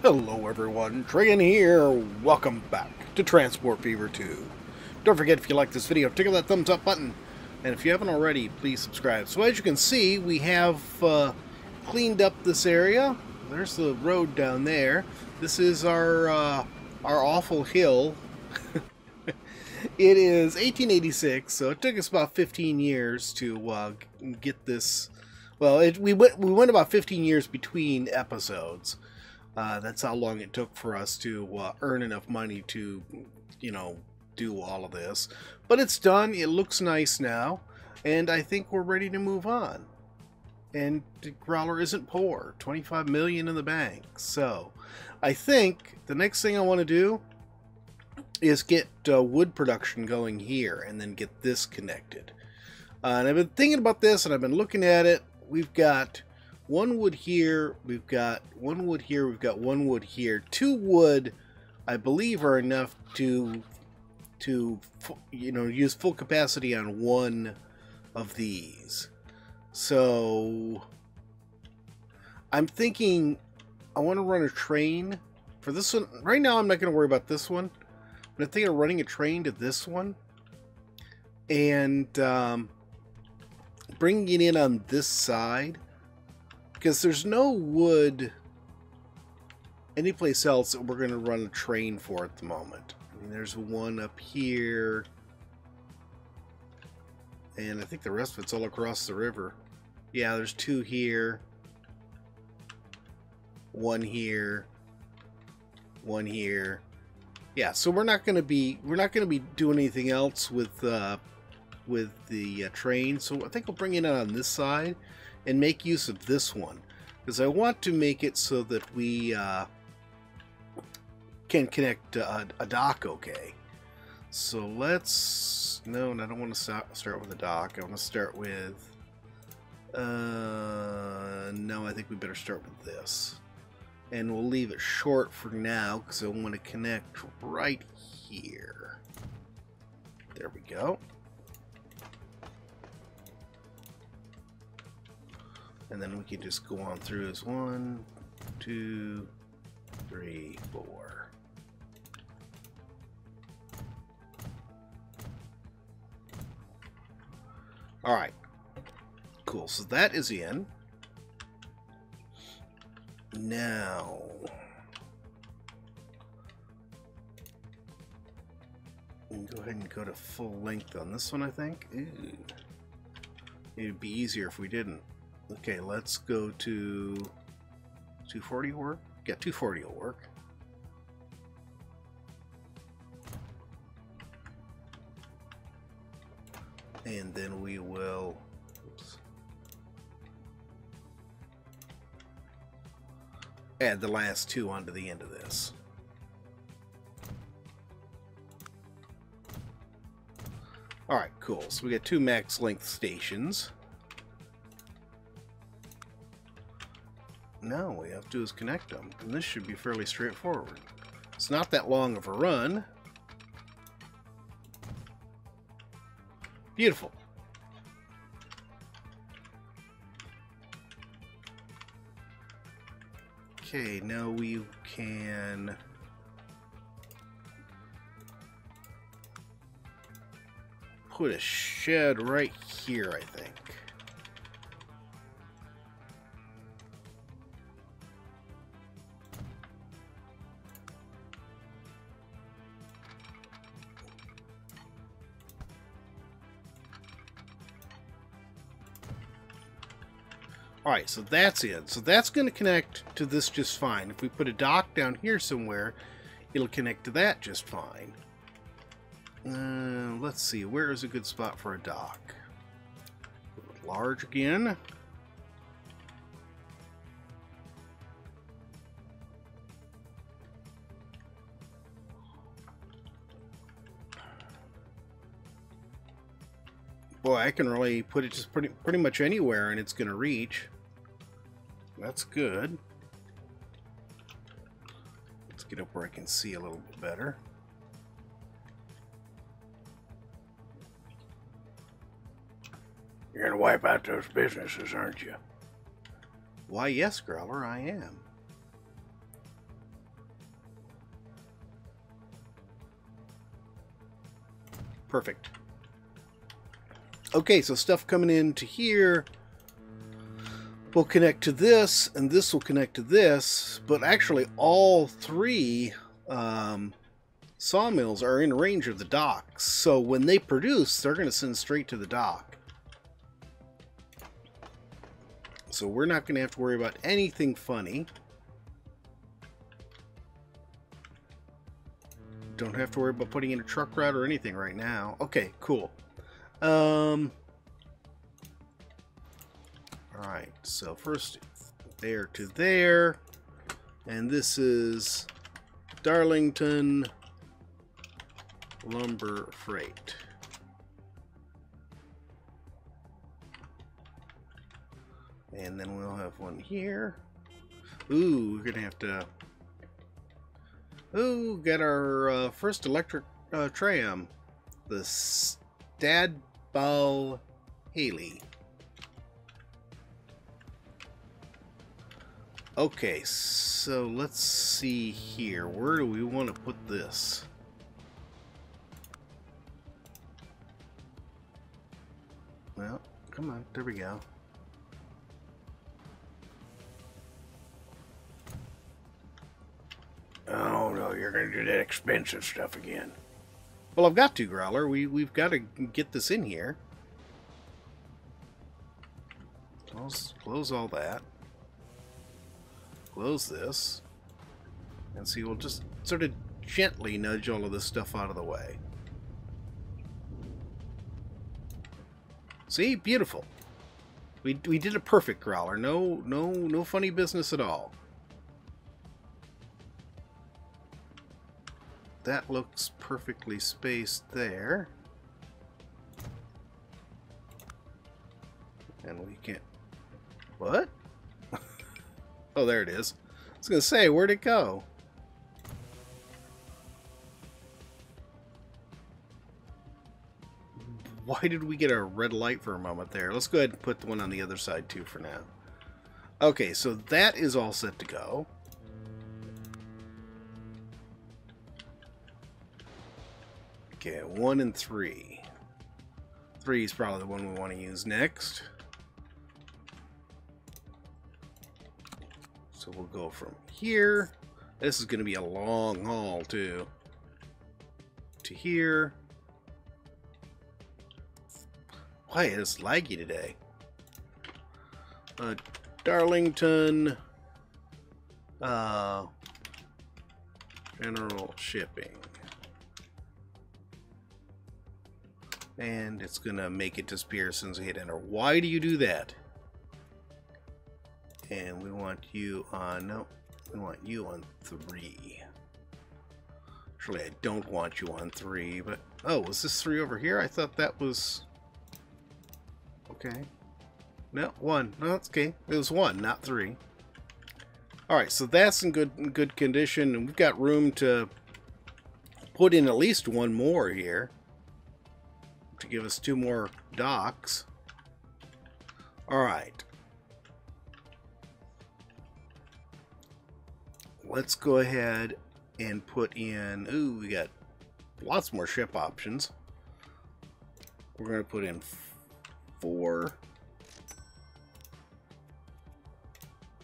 Hello everyone, Trigan here. Welcome back to Transport Fever 2. Don't forget if you like this video, tickle that thumbs up button. And if you haven't already, please subscribe. So as you can see, we have uh, cleaned up this area. There's the road down there. This is our, uh, our awful hill. it is 1886, so it took us about 15 years to uh, get this... Well, it, we, went, we went about 15 years between episodes. Uh, that's how long it took for us to uh, earn enough money to, you know, do all of this. But it's done. It looks nice now. And I think we're ready to move on. And Growler isn't poor. 25 million in the bank. So I think the next thing I want to do is get uh, wood production going here and then get this connected. Uh, and I've been thinking about this and I've been looking at it. We've got one wood here, we've got one wood here, we've got one wood here. Two wood, I believe, are enough to, to you know, use full capacity on one of these. So, I'm thinking I want to run a train for this one. Right now, I'm not going to worry about this one. But I'm of running a train to this one. And um, bringing it in on this side because there's no wood anyplace else that we're going to run a train for at the moment. I mean, there's one up here, and I think the rest of it's all across the river. Yeah, there's two here, one here, one here. Yeah, so we're not going to be we're not going to be doing anything else with uh, with the uh, train. So I think we'll bring it on this side and make use of this one because I want to make it so that we uh, can connect a, a dock okay. So let's... No, and I don't want to start with a dock. I want to start with... Uh, no, I think we better start with this. And we'll leave it short for now because I want to connect right here. There we go. And then we can just go on through as one, two, three, four. Alright. Cool. So that is in. Now... Go ahead and go to full length on this one, I think. Ooh. It'd be easier if we didn't. Okay, let's go to 240 work. Yeah, 240 will work. And then we will oops, add the last two onto the end of this. Alright, cool. So we got two max length stations. Now all we have to do is connect them, and this should be fairly straightforward. It's not that long of a run. Beautiful. Okay, now we can... Put a shed right here, I think. Alright, so that's it. So that's going to connect to this just fine. If we put a dock down here somewhere, it'll connect to that just fine. Uh, let's see, where is a good spot for a dock? Large again. Boy, I can really put it just pretty pretty much anywhere and it's going to reach that's good. Let's get up where I can see a little bit better. You're gonna wipe out those businesses, aren't you? Why, yes, Growler, I am. Perfect. Okay, so stuff coming in to here will connect to this, and this will connect to this, but actually all three um, sawmills are in range of the docks. So when they produce, they're going to send straight to the dock. So we're not going to have to worry about anything funny. Don't have to worry about putting in a truck route or anything right now. Okay, cool. Um, Alright, so first there to there. And this is Darlington Lumber Freight. And then we'll have one here. Ooh, we're gonna have to. Ooh, get our uh, first electric uh, tram, the Stadball Haley. Okay, so let's see here. Where do we want to put this? Well, come on. There we go. Oh no, you're gonna do that expensive stuff again. Well, I've got to, Growler. We we've got to get this in here. Close, close all that. Close this. And see, we'll just sort of gently nudge all of this stuff out of the way. See? Beautiful. We, we did a perfect growler. No, no, no funny business at all. That looks perfectly spaced there. And we can't... What? Oh, there it is. I was going to say, where'd it go? Why did we get a red light for a moment there? Let's go ahead and put the one on the other side too for now. Okay, so that is all set to go. Okay, one and three. Three is probably the one we want to use next. So we'll go from here. This is going to be a long haul too. To here. Why is laggy today? Uh, Darlington. Uh, general shipping. And it's gonna make it disappear as soon hit enter. Why do you do that? And we want you on, no, we want you on three. Actually, I don't want you on three, but, oh, was this three over here? I thought that was, okay. No, one. No, that's okay. It was one, not three. Alright, so that's in good in good condition, and we've got room to put in at least one more here to give us two more docks. Alright. Let's go ahead and put in... Ooh, we got lots more ship options. We're going to put in four.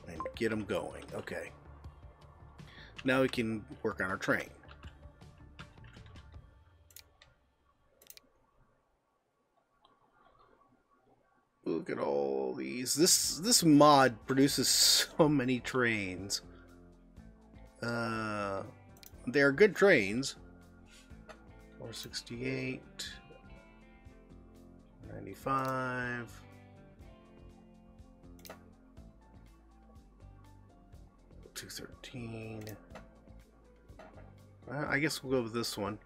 And get them going. Okay. Now we can work on our train. Look at all these. This this mod produces so many trains. Uh, they are good trains. 468, 95. Two thirteen. I guess we'll go with this one.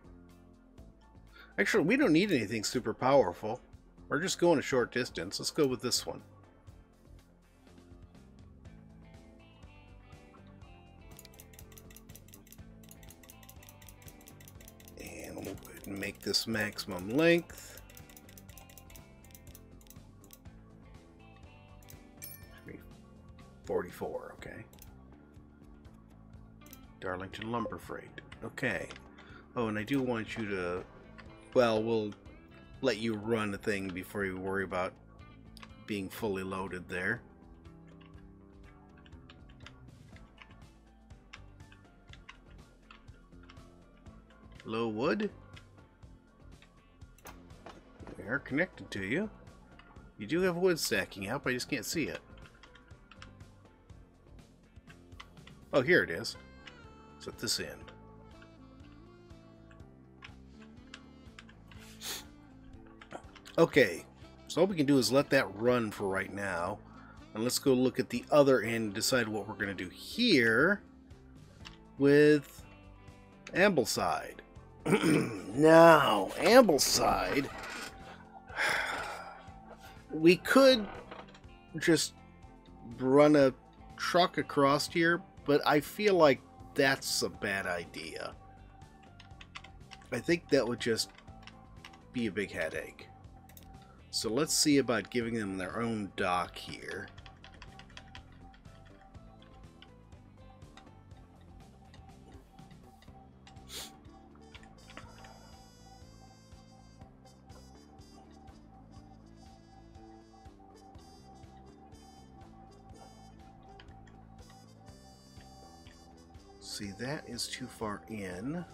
Actually, we don't need anything super powerful. We're just going a short distance. Let's go with this one. Make this maximum length. 44, okay. Darlington Lumber Freight. Okay. Oh, and I do want you to well, we'll let you run the thing before you worry about being fully loaded there. Low wood. We are connected to you. You do have wood stacking up, I just can't see it. Oh, here it is. It's at this end. Okay, so all we can do is let that run for right now. And let's go look at the other end and decide what we're going to do here with Ambleside. now, Ambleside, we could just run a truck across here, but I feel like that's a bad idea. I think that would just be a big headache. So let's see about giving them their own dock here. See, that is too far in.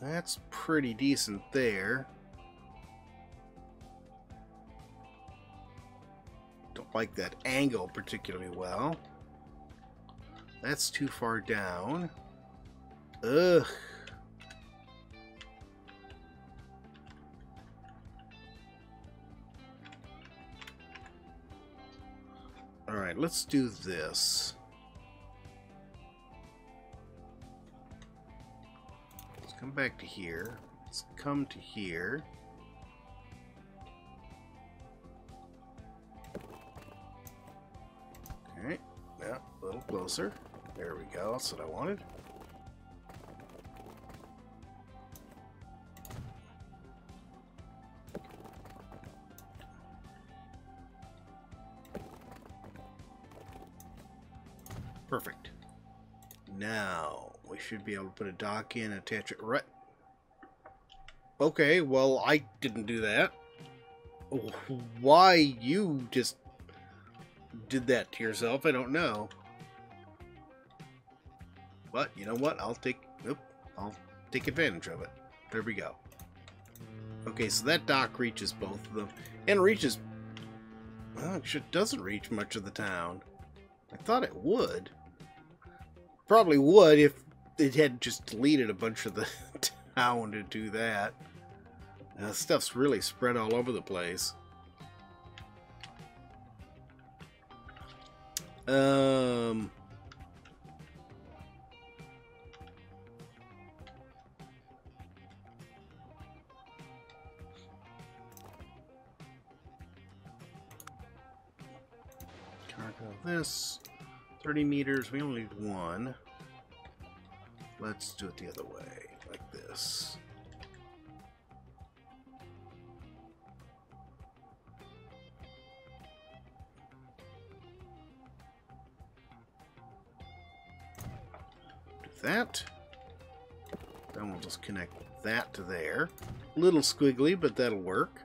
That's pretty decent there. Don't like that angle particularly well. That's too far down. Ugh. Alright, let's do this. Let's come back to here. Let's come to here. Okay, yeah, a little closer. There we go, that's what I wanted. Should be able to put a dock in attach it right... Okay, well, I didn't do that. Why you just did that to yourself, I don't know. But, you know what? I'll take... Oop, I'll take advantage of it. There we go. Okay, so that dock reaches both of them. And reaches... Well, it doesn't reach much of the town. I thought it would. Probably would if it had just deleted a bunch of the town to do that. Uh, stuff's really spread all over the place. Um... Cargo this. 30 meters, we only need one. Let's do it the other way, like this. Do that. Then we'll just connect that to there. A Little squiggly, but that'll work.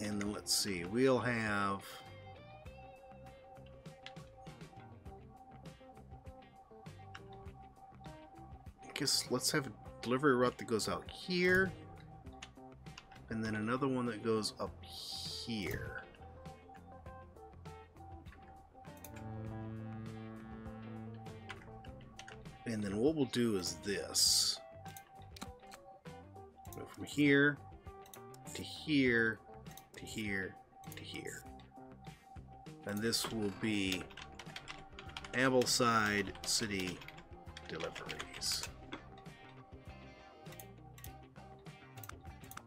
And then let's see, we'll have... guess let's have a delivery route that goes out here. And then another one that goes up here. And then what we'll do is this. Go from here to here to here to here. And this will be Ambleside City deliveries.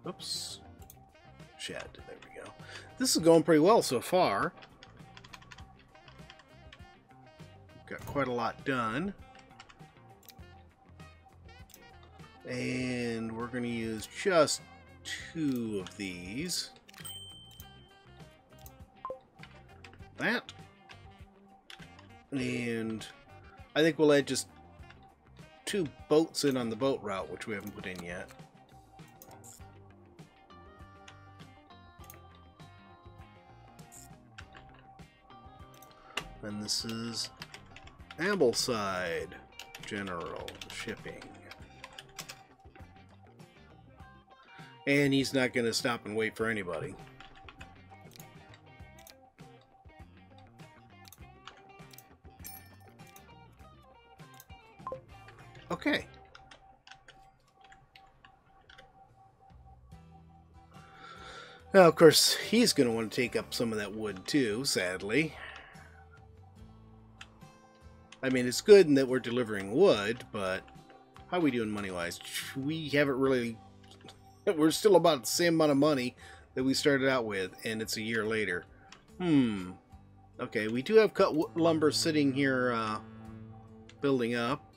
Oops. Shed. There we go. This is going pretty well so far. Got quite a lot done. And we're going to use just two of these. that. And I think we'll add just two boats in on the boat route, which we haven't put in yet. And this is Ambleside General Shipping. And he's not going to stop and wait for anybody. Okay. Now, of course, he's going to want to take up some of that wood too, sadly. I mean, it's good in that we're delivering wood, but how are we doing money-wise? We haven't really... We're still about the same amount of money that we started out with, and it's a year later. Hmm. Okay, we do have cut lumber sitting here uh, building up.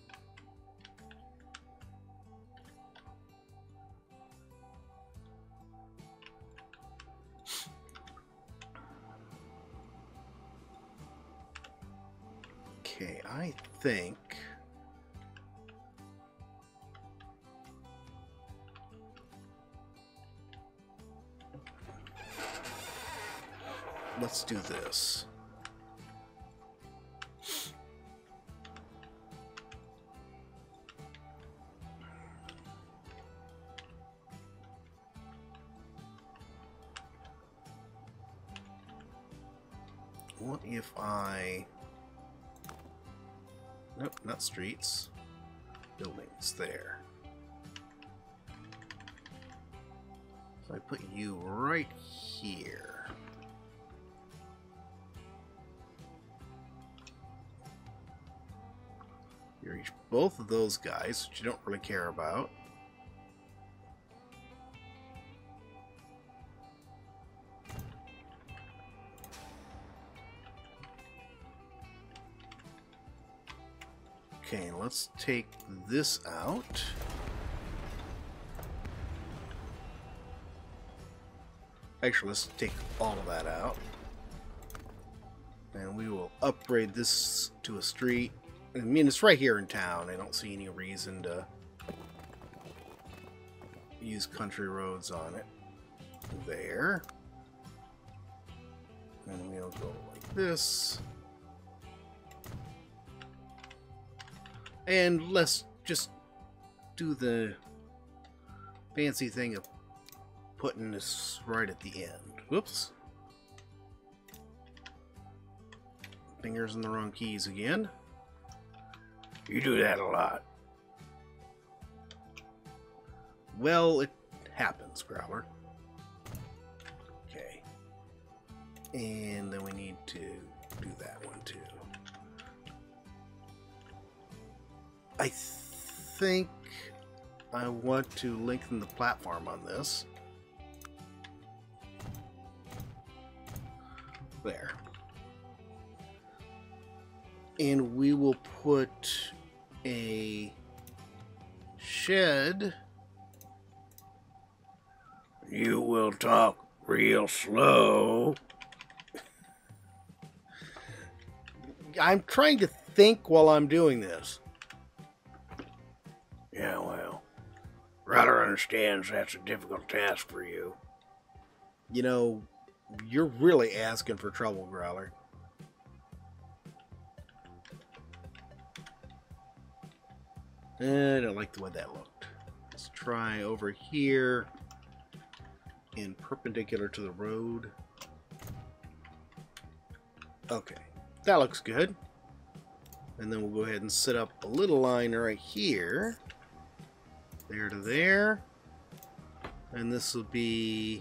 Think... Let's do this. Streets. Buildings, there. So I put you right here. You reach both of those guys, which you don't really care about. Okay, let's take this out. Actually, let's take all of that out. And we will upgrade this to a street. I mean, it's right here in town. I don't see any reason to use country roads on it. There. And we'll go like this. And let's just do the fancy thing of putting this right at the end. Whoops. Fingers in the wrong keys again. You do that a lot. Well, it happens, Growler. Okay. And then we need to do that one too. I think I want to lengthen the platform on this. There. And we will put a shed. You will talk real slow. I'm trying to think while I'm doing this. Understands that's a difficult task for you. You know, you're really asking for trouble, Growler. I don't like the way that looked. Let's try over here and perpendicular to the road. Okay, that looks good. And then we'll go ahead and set up a little line right here. There to there. And this will be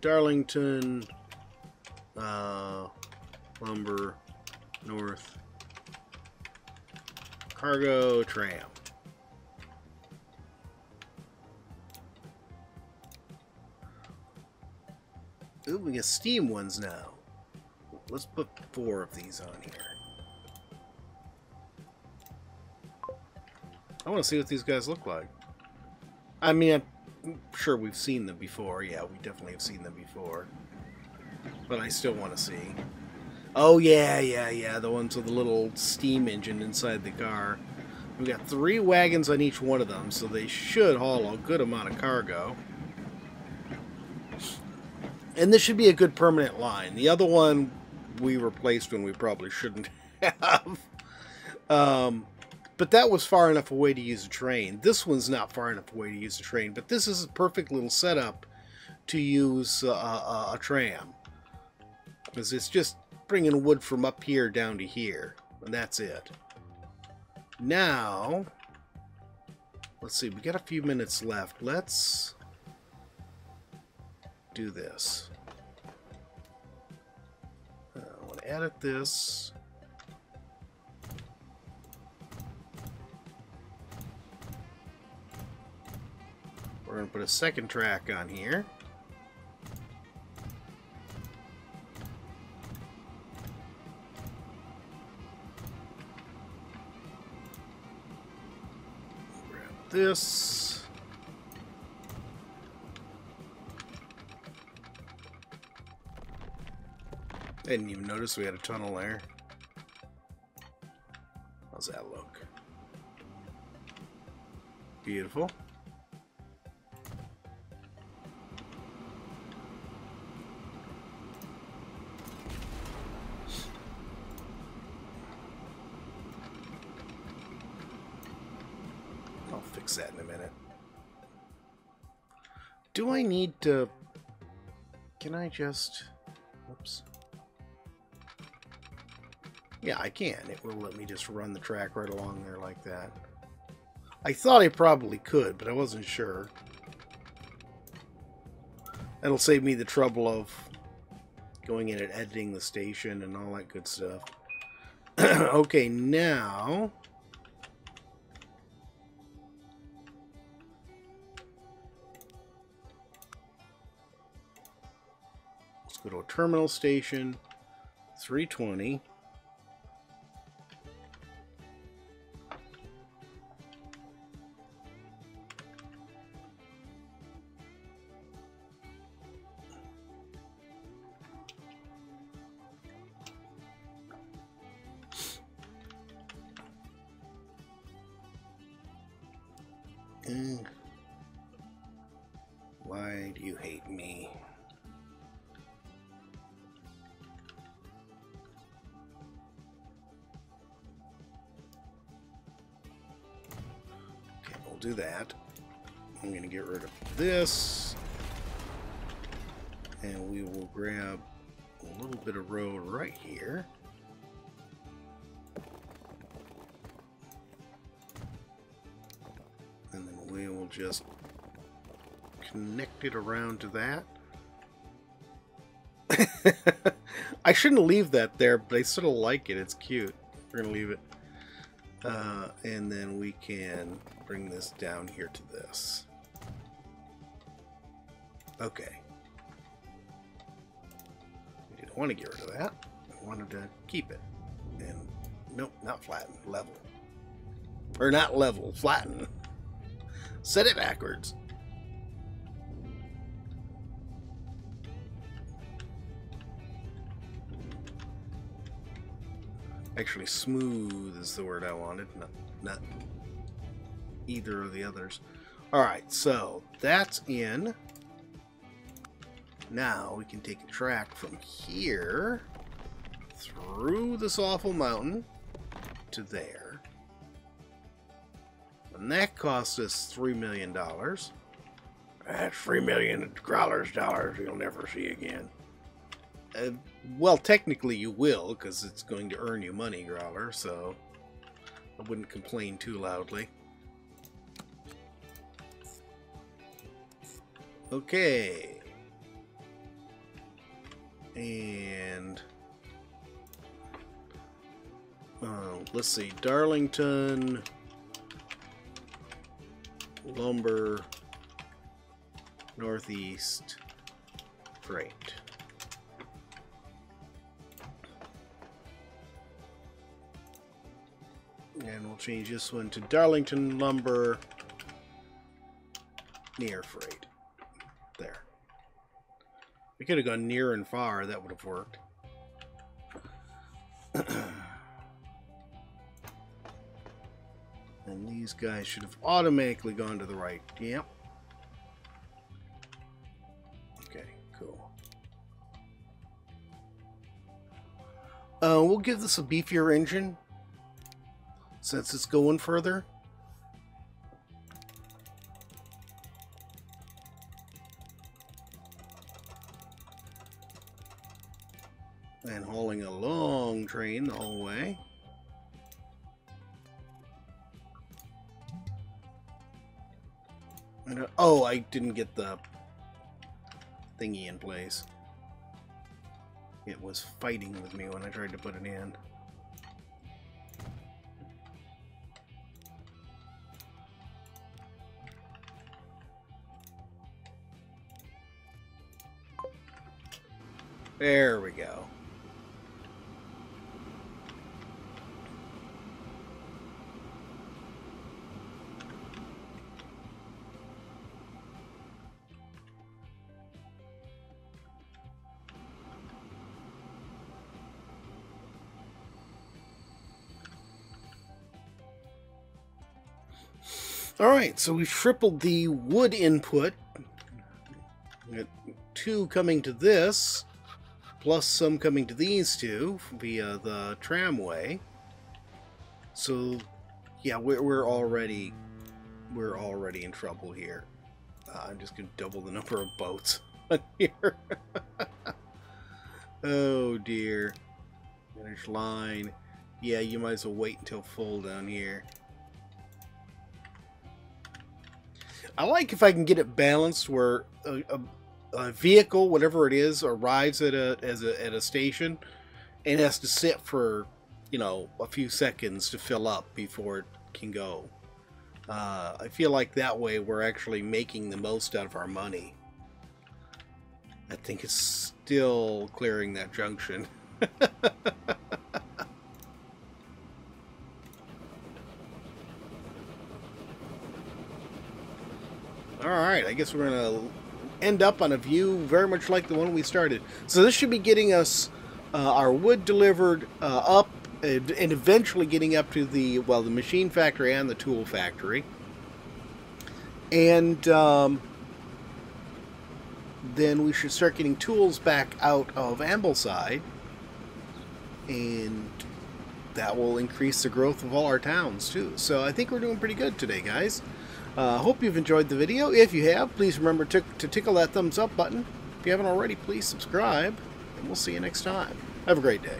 Darlington, uh, Lumber, North, Cargo, Tram. Ooh, we get steam ones now. Let's put four of these on here. I want to see what these guys look like. I mean, I'm sure we've seen them before. Yeah, we definitely have seen them before. but I still want to see. Oh, yeah, yeah, yeah, the ones with the little steam engine inside the car. We've got three wagons on each one of them, so they should haul a good amount of cargo. And this should be a good permanent line. The other one we replaced when we probably shouldn't have. Um, but that was far enough away to use a train. This one's not far enough away to use a train, but this is a perfect little setup to use uh, a, a tram. Because it's just bringing wood from up here down to here, and that's it. Now, let's see, we got a few minutes left. Let's do this. Uh, I want to edit this. We're going to put a second track on here. Grab this. I didn't even notice we had a tunnel there. How's that look? Beautiful. Do I need to... Can I just... Whoops. Yeah, I can. It will let me just run the track right along there like that. I thought I probably could, but I wasn't sure. That'll save me the trouble of going in and editing the station and all that good stuff. okay, now... Let's go to a terminal station. 320. We'll do that. I'm going to get rid of this. And we will grab a little bit of road right here. And then we will just connect it around to that. I shouldn't leave that there, but I sort of like it. It's cute. We're going to leave it. Uh, and then we can bring this down here to this. Okay. We didn't want to get rid of that. I wanted to keep it. And nope, not flatten, level. Or not level, flatten. Set it backwards. Actually, smooth is the word I wanted, not, not either of the others. Alright, so that's in. Now we can take a track from here through this awful mountain to there. And that cost us $3 million. That's $3 million Growler's dollars you'll never see again. Uh, well, technically you will, because it's going to earn you money, Growler, so I wouldn't complain too loudly. Okay. And... Uh, let's see, Darlington... Lumber... Northeast... Freight. And we'll change this one to Darlington Lumber near freight. Could have gone near and far. That would have worked. and these guys should have automatically gone to the right. Yep. Okay, cool. Uh, we'll give this a beefier engine since it's going further. Long train the whole way. Oh, I didn't get the thingy in place. It was fighting with me when I tried to put it in. There we go. Alright, so we've tripled the wood input. Got two coming to this, plus some coming to these two via the tramway. So, yeah, we're, we're already we're already in trouble here. Uh, I'm just to double the number of boats here. oh dear. Finish line. Yeah, you might as well wait until full down here. I like if I can get it balanced where a, a, a, vehicle, whatever it is, arrives at a as a at a station and has to sit for you know a few seconds to fill up before it can go. Uh, I feel like that way we're actually making the most out of our money. I think it's still clearing that junction. Alright, I guess we're going to end up on a view very much like the one we started. So this should be getting us uh, our wood delivered uh, up and, eventually getting up to the, well, the machine factory and the tool factory. And um, then we should start getting tools back out of Ambleside. And that will increase the growth of all our towns, too. So I think we're doing pretty good today, guys. I uh, hope you've enjoyed the video. If you have, please remember to, to tickle that thumbs up button. If you haven't already, please subscribe, and we'll see you next time. Have a great day.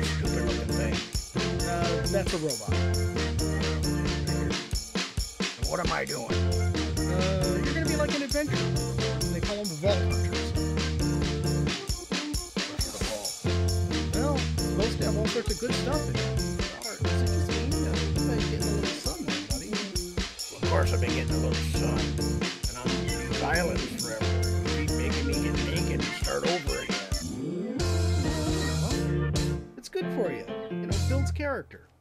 That stupid looking thing? Uh, that's a robot. What am I doing? Character.